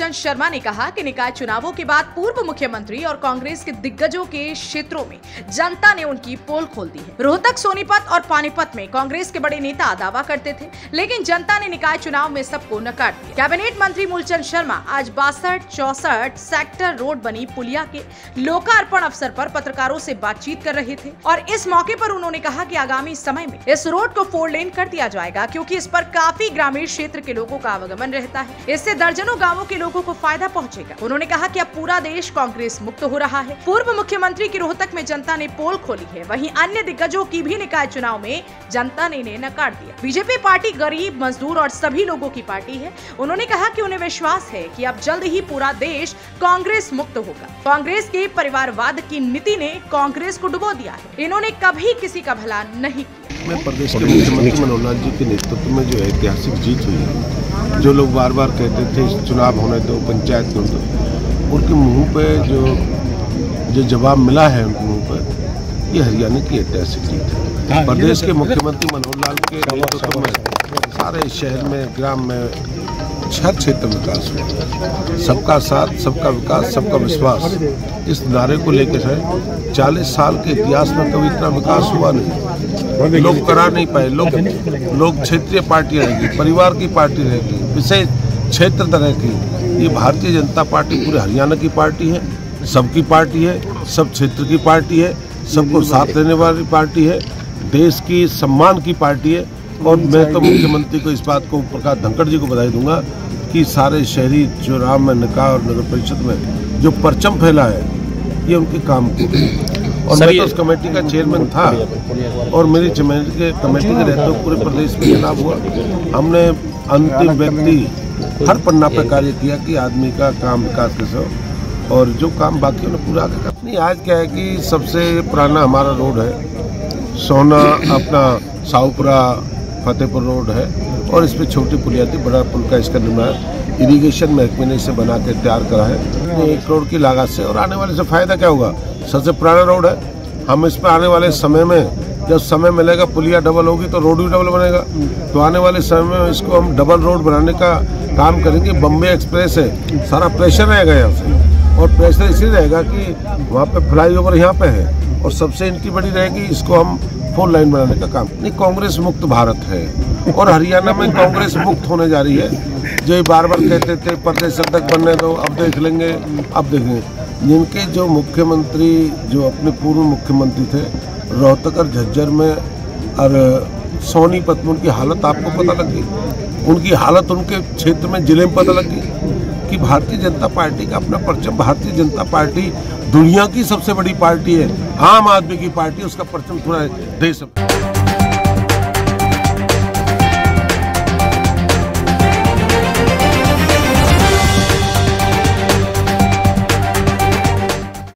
मूलचंद शर्मा ने कहा कि निकाय चुनावों के बाद पूर्व मुख्यमंत्री और कांग्रेस के दिग्गजों के क्षेत्रों में जनता ने उनकी पोल खोल दी है। रोहतक, सोनीपत और पानीपत में कांग्रेस के बड़े नेता दावा करते थे, लेकिन जनता ने निकाय चुनाव में सबको नकार दिया। कैबिनेट मंत्री मूलचंद शर्मा आज बासठ, चौसठ सेक्टर रोड बनी पुलिया के लोकार्पण अवसर पर पत्रकारों से बातचीत कर रहे थे और इस मौके पर उन्होंने कहा कि आगामी समय में इस रोड को फोर लेन कर दिया जाएगा, क्योंकि इस पर काफ़ी ग्रामीण क्षेत्र के लोगों का आवागमन रहता है। इससे दर्जनों गाँवों के लोगों को फ़ायदा पहुंचेगा। उन्होंने कहा कि अब पूरा देश कांग्रेस मुक्त हो रहा है। पूर्व मुख्यमंत्री की रोहतक में जनता ने पोल खोली है। वहीं अन्य दिग्गजों की भी निकाय चुनाव में जनता ने इन्हें नकार दिया। बीजेपी पार्टी गरीब, मजदूर और सभी लोगों की पार्टी है। उन्होंने कहा की उन्हें विश्वास है की अब जल्द ही पूरा देश कांग्रेस मुक्त होगा। कांग्रेस के परिवारवाद की नीति ने कांग्रेस को डुबो दिया है। इन्होंने कभी किसी का भला नहीं किया। में प्रदेश के मुख्यमंत्री मनोहर लाल जी के नेतृत्व में जो ऐतिहासिक जीत हुई है। जो लोग बार बार कहते थे चुनाव होने दो पंचायत में दो। उनके मुँह पे जो जो जवाब मिला है उनके मुँह पर ये हरियाणा की ऐतिहासिक जीत है। प्रदेश के मुख्यमंत्री मनोहर लाल के नेतृत्व में सारे शहर में ग्राम में हर क्षेत्र में विकास हुआ सबका साथ, सबका विकास, सबका विश्वास। इस नारे को लेकर है, चालीस साल के इतिहास में कभी इतना विकास हुआ नहीं। लोग करा नहीं पाए, लोग लोग क्षेत्रीय पार्टी रहेगी, परिवार की पार्टी रहेगी, विशेष क्षेत्र तरह की। ये भारतीय जनता पार्टी पूरे हरियाणा की पार्टी है, सबकी पार्टी है, सब क्षेत्र की पार्टी है, सबको साथ लेने वाली पार्टी है, देश की सम्मान की पार्टी है। और मैं तो मुख्यमंत्री को इस बात को प्रकाश धनखड़ जी को बधाई दूँगा कि सारे शहरी चुनाव में निकाय और नगर परिषद में जो परचम फैला है ये उनके काम को और मैं तो उस कमेटी का चेयरमैन था और मेरी के कमेटी के रहते हुए पूरे प्रदेश में चुनाव हुआ। हमने अंतिम व्यक्ति हर पन्ना पर कार्य किया कि आदमी का काम विकास कैसे हो। और जो काम बाकी उन्हें पूरा कर नहीं आज क्या है कि सबसे पुराना हमारा रोड है सोना अपना साहपुरा फतेहपुर रोड है और इस पर छोटी पुलिया थी बड़ा पुल का इसका निर्माण इरिगेशन महकमे ने इसे बना के तैयार करा है। एक करोड़ की लागत से और आने वाले से फ़ायदा क्या होगा? सबसे पुराना रोड है। हम इस पर आने वाले समय में, जब समय मिलेगा, पुलिया डबल होगी तो रोड भी डबल बनेगा। तो आने वाले समय में इसको हम डबल रोड बनाने का काम करेंगे। बम्बे एक्सप्रेस है। सारा प्रेशर रहेगा यहाँ से। और प्रेशर इसलिए रहेगा कि वहाँ पे फ्लाई ओवर यहाँ पे है। और सबसे इनकी बड़ी रहेगी इसको हम फोर लाइन बनाने का काम। नहीं, कांग्रेस मुक्त भारत है और हरियाणा में कांग्रेस मुक्त होने जा रही है। जो ये बार बार कहते थे प्रदेश अध्यक्ष बनने दो, अब देख लेंगे, अब देखेंगे। जिनके जो मुख्यमंत्री, जो अपने पूर्व मुख्यमंत्री थे, रोहतक और झज्जर में, और सोनीपत में उनकी हालत आपको पता लग उनकी हालत उनके क्षेत्र में, ज़िले में पता लग कि भारतीय जनता पार्टी का अपना परचम, भारतीय जनता पार्टी दुनिया की सबसे बड़ी पार्टी है, आम आदमी की पार्टी, उसका परचम थोड़ा दे देश